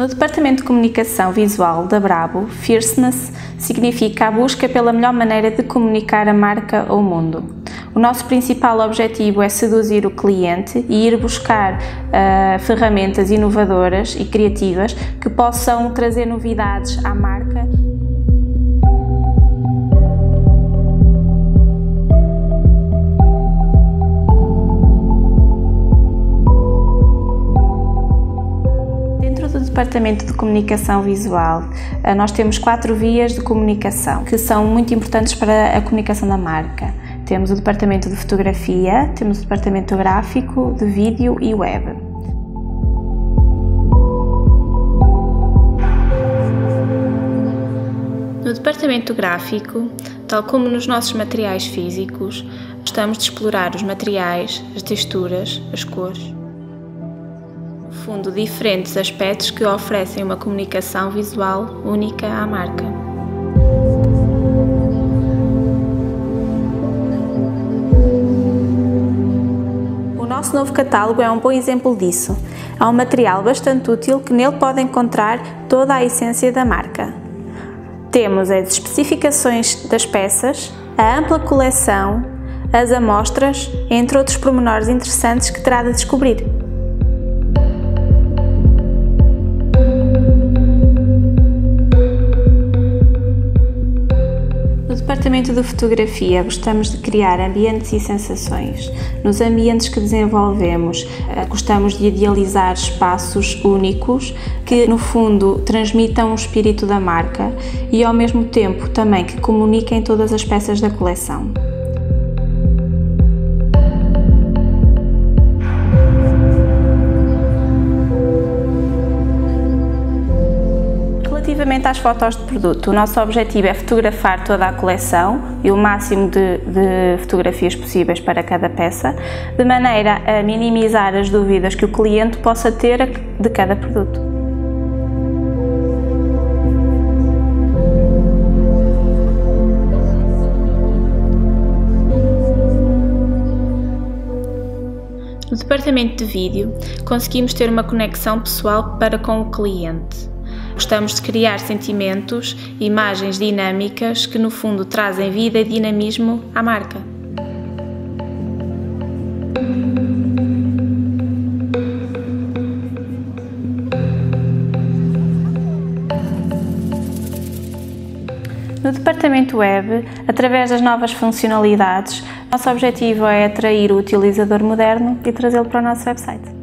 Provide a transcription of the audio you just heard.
No Departamento de Comunicação Visual da Brabo, Fierceness significa a busca pela melhor maneira de comunicar a marca ao mundo. O nosso principal objetivo é seduzir o cliente e ir buscar uh, ferramentas inovadoras e criativas que possam trazer novidades à marca Departamento de Comunicação Visual, eh, nós temos quatro vias de comunicação que são muito importantes para a comunicação da marca. Temos o Departamento de Fotografia, temos o Departamento Gráfico, de Vídeo e Web. No departamento gráfico, tal como nos nossos materiais físicos, gostamos de explorar os materiais, as texturas, as cores fundo diferentes aspectos que oferecem uma comunicação visual única à marca. O nosso novo catálogo é um bom exemplo disso. É um material bastante útil que nele pode encontrar toda a essência da marca. Temos as especificações das peças, a ampla coleção, as amostras, entre outros pormenores interessantes que terá de descobrir. Departamento de fotografia gostamos de criar ambientes e sensações. Nos ambientes que desenvolvemos, eh, gostamos de idealizar espaços únicos que, no fundo, transmitam o espírito da marca e, ao mesmo tempo, também que comuniquem todas as peças da coleção. Relativamente às fotos de produto, o nosso objetivo é fotografar toda a coleção e o máximo de, de, fotografias possíveis para cada peça, de maneira a minimizar as dúvidas que o cliente possa ter de cada produto. No departamento de vídeo, conseguimos ter uma conexão pessoal para com o cliente. Gostamos de criar sentimentos, imagens dinâmicas que, no fundo, trazem vida e dinamismo à marca. No departamento web, através das novas funcionalidades, nosso objetivo é atrair o utilizador moderno e trazê-lo para o nosso website.